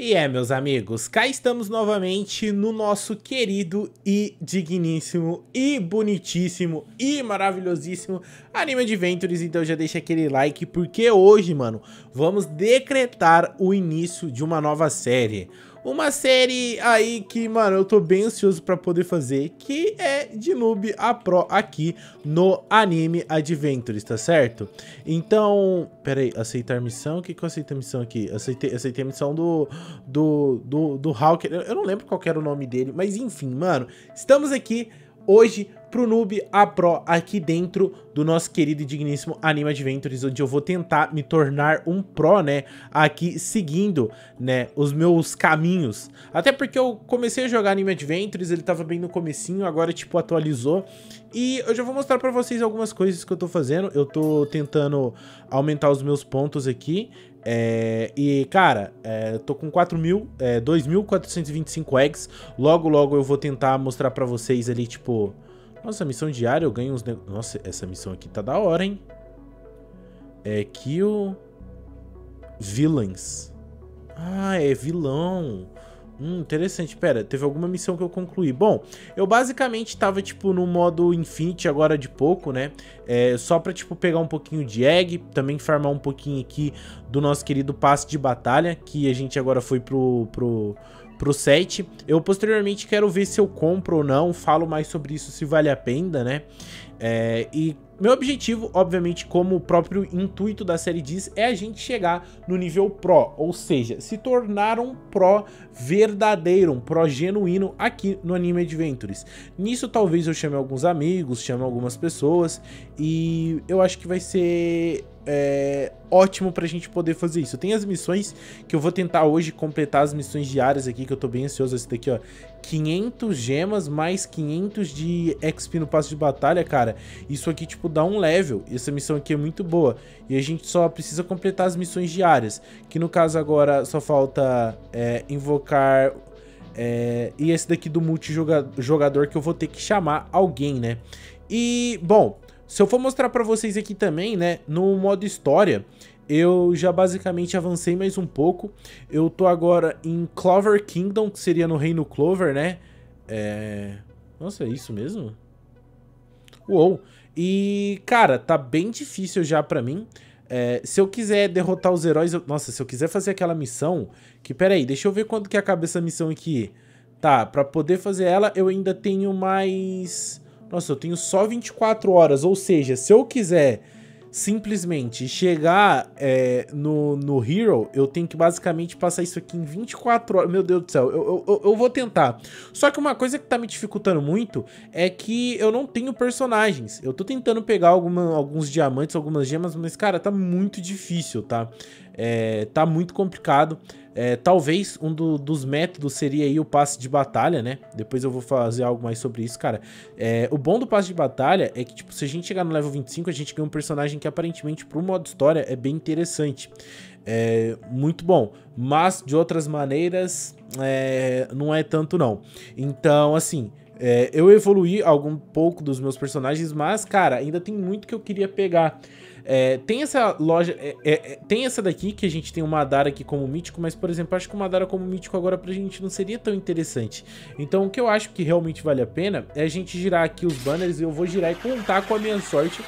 E é, meus amigos, cá estamos novamente no nosso querido e digníssimo e bonitíssimo e maravilhosíssimo Anime Adventures, então já deixa aquele like porque hoje, mano, vamos decretar o início de uma nova série. Uma série aí que, mano, eu tô bem ansioso pra poder fazer, que é de noob a pro aqui no Anime Adventures, tá certo? Então, pera aí, aceitar missão? O que que eu aceito a missão aqui? Aceitei, aceitei a missão do, do, do, do Hawk, eu não lembro qual era o nome dele, mas enfim, mano, estamos aqui hoje pro noob a pro aqui dentro do nosso querido e digníssimo Anime Adventures, onde eu vou tentar me tornar um pro, né, aqui seguindo, né, os meus caminhos. Até porque eu comecei a jogar Anime Adventures, ele tava bem no comecinho, agora, tipo, atualizou. E eu já vou mostrar pra vocês algumas coisas que eu tô fazendo. Eu tô tentando aumentar os meus pontos aqui. É, e, cara, é, tô com 4 mil, é, 2.425 eggs. Logo, logo eu vou tentar mostrar pra vocês ali, tipo... Nossa, missão diária eu ganho uns... Nossa, essa missão aqui tá da hora, hein? É Kill... Villains. Ah, é vilão. Hum, interessante. Pera, teve alguma missão que eu concluí. Bom, eu basicamente tava, tipo, no modo Infinity agora de pouco, né? É, só pra, tipo, pegar um pouquinho de egg, também farmar um pouquinho aqui do nosso querido passe de batalha, que a gente agora foi pro... pro pro set. Eu posteriormente quero ver se eu compro ou não, falo mais sobre isso se vale a pena, né? É, e meu objetivo, obviamente, como o próprio intuito da série diz, é a gente chegar no nível Pro, ou seja, se tornar um Pro verdadeiro, um Pro genuíno aqui no Anime Adventures. Nisso talvez eu chame alguns amigos, chame algumas pessoas, e eu acho que vai ser é, ótimo pra gente poder fazer isso. Tem as missões que eu vou tentar hoje completar as missões diárias aqui, que eu tô bem ansioso. Esse daqui, ó, 500 gemas mais 500 de XP no passo de batalha, cara. Isso aqui, tipo, dá um level. Essa missão aqui é muito boa. E a gente só precisa completar as missões diárias. Que no caso agora só falta é, invocar... É, e esse daqui do multijogador que eu vou ter que chamar alguém, né? E, bom... Se eu for mostrar pra vocês aqui também, né, no modo história, eu já basicamente avancei mais um pouco. Eu tô agora em Clover Kingdom, que seria no Reino Clover, né? É... Nossa, é isso mesmo? Uou! E, cara, tá bem difícil já pra mim. É, se eu quiser derrotar os heróis... Eu... Nossa, se eu quiser fazer aquela missão... Que, peraí, deixa eu ver quanto que acaba essa missão aqui. Tá, pra poder fazer ela, eu ainda tenho mais... Nossa, eu tenho só 24 horas, ou seja, se eu quiser simplesmente chegar é, no, no Hero, eu tenho que basicamente passar isso aqui em 24 horas. Meu Deus do céu, eu, eu, eu vou tentar. Só que uma coisa que tá me dificultando muito é que eu não tenho personagens. Eu tô tentando pegar alguma, alguns diamantes, algumas gemas, mas, cara, tá muito difícil, tá? É, tá muito complicado. É, talvez um do, dos métodos seria aí o passe de batalha, né? Depois eu vou fazer algo mais sobre isso, cara. É, o bom do passe de batalha é que, tipo, se a gente chegar no level 25, a gente ganha um personagem que aparentemente, pro modo história, é bem interessante. É muito bom. Mas, de outras maneiras, é, não é tanto não. Então, assim, é, eu evoluí algum pouco dos meus personagens, mas, cara, ainda tem muito que eu queria pegar. É, tem essa loja. É, é, é, tem essa daqui que a gente tem o Madara aqui como mítico, mas, por exemplo, acho que o Madara como mítico agora pra gente não seria tão interessante. Então, o que eu acho que realmente vale a pena é a gente girar aqui os banners e eu vou girar e contar com a minha sorte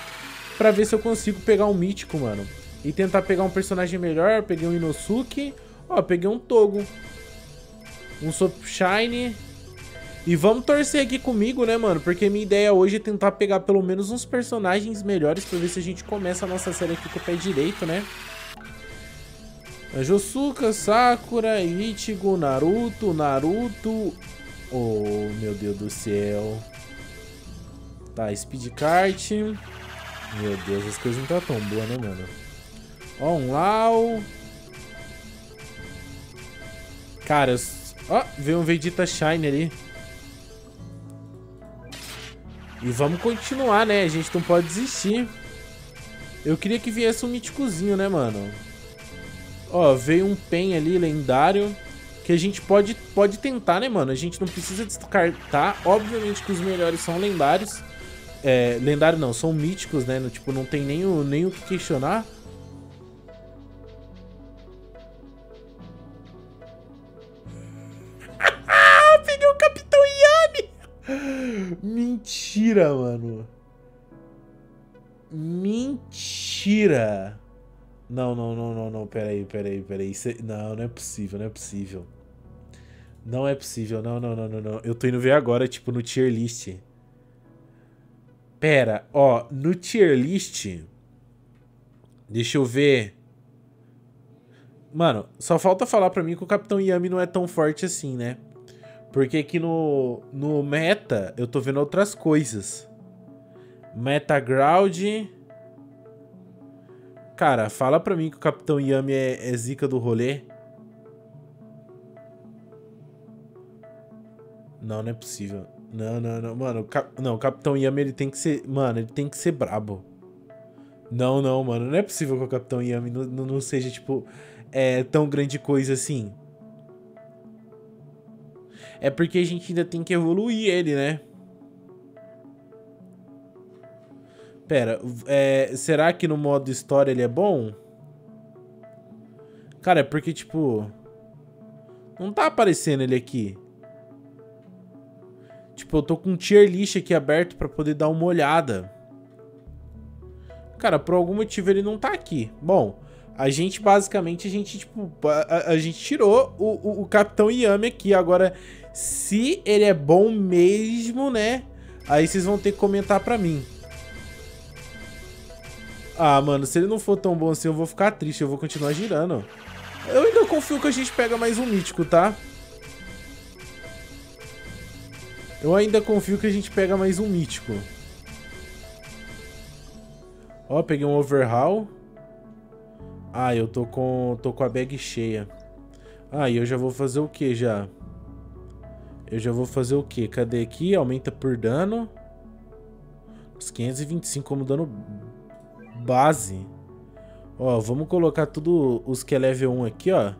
pra ver se eu consigo pegar um mítico, mano. E tentar pegar um personagem melhor. Peguei um Inosuke. Ó, peguei um Togo. Um Sop Shine. E vamos torcer aqui comigo, né, mano? Porque minha ideia hoje é tentar pegar pelo menos uns personagens melhores pra ver se a gente começa a nossa série aqui com o pé direito, né? Josuka, Sakura, Ichigo, Naruto, Naruto... Oh, meu Deus do céu. Tá, Speed Kart. Meu Deus, as coisas não tá tão boas, né, mano? Ó, um Lau. Cara, ó, veio um Vegeta Shine ali. E vamos continuar, né? A gente não pode desistir. Eu queria que viesse um míticozinho, né, mano? Ó, veio um Pen ali, lendário. Que a gente pode, pode tentar, né, mano? A gente não precisa descartar. Obviamente que os melhores são lendários. É, lendário não, são míticos, né? Tipo, não tem nem o, nem o que questionar. Mentira, mano. Mentira. Não, não, não, não, não. Peraí, peraí, peraí. Cê... Não, não é possível, não é possível. Não é possível, não, não, não, não, não. Eu tô indo ver agora, tipo, no tier list. Pera, ó, no tier list. Deixa eu ver. Mano, só falta falar pra mim que o Capitão Yami não é tão forte assim, né? Porque aqui no, no meta eu tô vendo outras coisas. Metaground. Cara, fala pra mim que o Capitão Yami é, é zica do rolê. Não, não é possível. Não, não, não. Mano, o cap... não, o Capitão Yami ele tem que ser. Mano, ele tem que ser brabo. Não, não, mano. Não é possível que o Capitão Yami não, não seja, tipo, é, tão grande coisa assim. É porque a gente ainda tem que evoluir ele, né? Pera, é, será que no modo história ele é bom? Cara, é porque, tipo... Não tá aparecendo ele aqui. Tipo, eu tô com um tier list aqui aberto pra poder dar uma olhada. Cara, por algum motivo ele não tá aqui. Bom, a gente basicamente, a gente, tipo, a, a gente tirou o, o, o, Capitão Yami aqui. Agora, se ele é bom mesmo, né? Aí vocês vão ter que comentar pra mim. Ah, mano, se ele não for tão bom assim, eu vou ficar triste. Eu vou continuar girando. Eu ainda confio que a gente pega mais um mítico, tá? Eu ainda confio que a gente pega mais um mítico. Ó, peguei um overhaul. Ah, eu tô com, tô com a bag cheia. Ah, e eu já vou fazer o que já? Eu já vou fazer o que? Cadê aqui? Aumenta por dano. Os 525 como dano base. Ó, vamos colocar tudo os que é level 1 aqui, ó.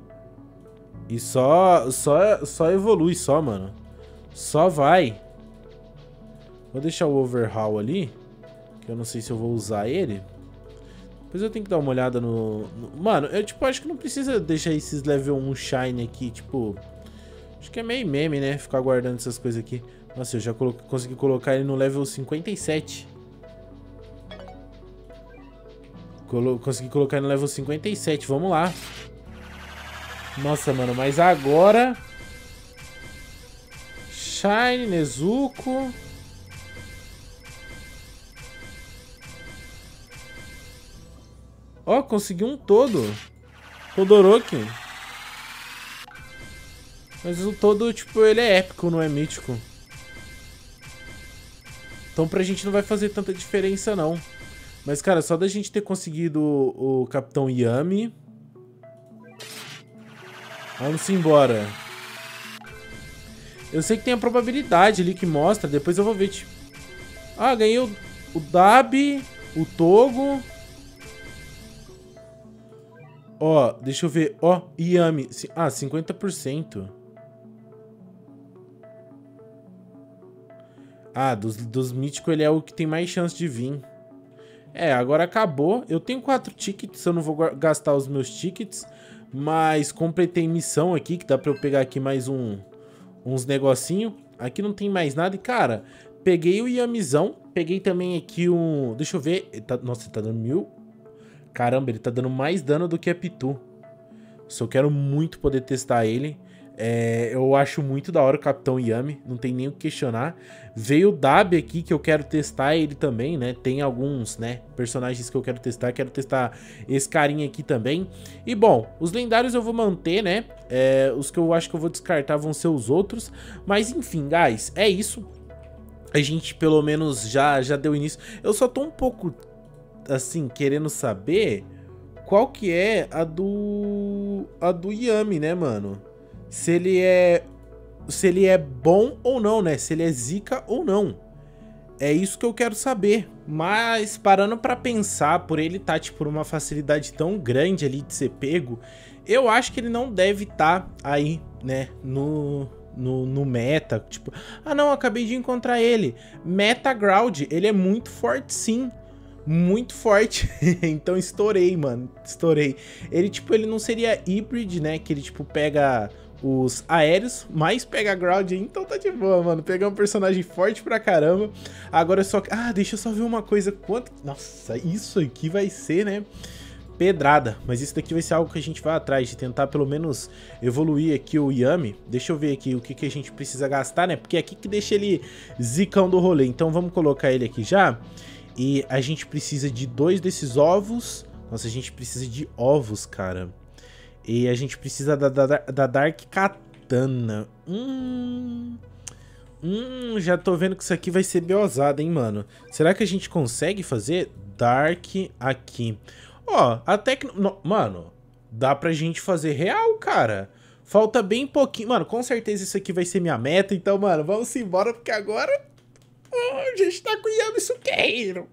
E só, só, só evolui só, mano. Só vai. Vou deixar o overhaul ali. Que eu não sei se eu vou usar ele. Depois eu tenho que dar uma olhada no... no... Mano, eu tipo, acho que não precisa deixar esses level 1 shine aqui, tipo... Acho que é meio meme, né? Ficar guardando essas coisas aqui. Nossa, eu já colo... consegui colocar ele no level 57. Colo... Consegui colocar ele no level 57. Vamos lá. Nossa, mano, mas agora... Shine, Nezuko. Ó, oh, consegui um todo. Todoroki. Mas o todo, tipo, ele é épico, não é mítico. Então pra gente não vai fazer tanta diferença, não. Mas, cara, só da gente ter conseguido o, Capitão Yami... Vamos embora. Eu sei que tem a probabilidade ali que mostra. Depois eu vou ver, tipo... Ah, ganhei o, o Dab, o Togo. Ó, deixa eu ver. Ó, Yami. Ah, 50%. Ah, dos, dos míticos ele é o que tem mais chance de vir. É, agora acabou. Eu tenho quatro tickets, eu não vou gastar os meus tickets. Mas completei missão aqui, que dá pra eu pegar aqui mais um uns negocinho. Aqui não tem mais nada. E, cara, peguei o Yamizão. Peguei também aqui um... Deixa eu ver. Tá... Nossa, tá dando mil. Caramba, ele tá dando mais dano do que a Pitu. Só quero muito poder testar ele. É, eu acho muito da hora o Capitão Yami, não tem nem o que questionar. Veio o Dab aqui que eu quero testar ele também, né? Tem alguns, né, personagens que eu quero testar, quero testar esse carinha aqui também. E bom, os lendários eu vou manter, né? É, os que eu acho que eu vou descartar vão ser os outros. Mas enfim, guys, é isso. A gente pelo menos já, já deu início. Eu só tô um pouco, assim, querendo saber qual que é a do... a do Yami, né, mano? se ele é se ele é bom ou não, né? Se ele é zica ou não. É isso que eu quero saber. Mas parando para pensar, por ele estar tá, tipo uma facilidade tão grande ali de ser pego, eu acho que ele não deve estar tá aí, né, no no, no meta, tipo, ah não, acabei de encontrar ele. Meta Ground, ele é muito forte sim muito forte. então estourei, mano. Estourei. Ele, tipo, ele não seria hybrid, né? Que ele, tipo, pega os aéreos, mais pega ground, então tá de boa, mano. Pegar um personagem forte pra caramba. Agora só... Ah, deixa eu só ver uma coisa. Quanto... Nossa, isso aqui vai ser, né? Pedrada. Mas isso daqui vai ser algo que a gente vai atrás, de tentar pelo menos evoluir aqui o Yami. Deixa eu ver aqui o que, que a gente precisa gastar, né? Porque é aqui que deixa ele zicão do rolê. Então vamos colocar ele aqui já. E a gente precisa de dois desses ovos. Nossa, a gente precisa de ovos, cara. E a gente precisa da, da, da Dark Katana. Hum... Hum, já tô vendo que isso aqui vai ser beosada, hein, mano. Será que a gente consegue fazer Dark aqui? Ó, até que... Mano, dá pra gente fazer real, cara. Falta bem pouquinho. Mano, com certeza isso aqui vai ser minha meta. Então, mano, vamos embora, porque agora... Oh, a gente tá com Yami Suqueiro.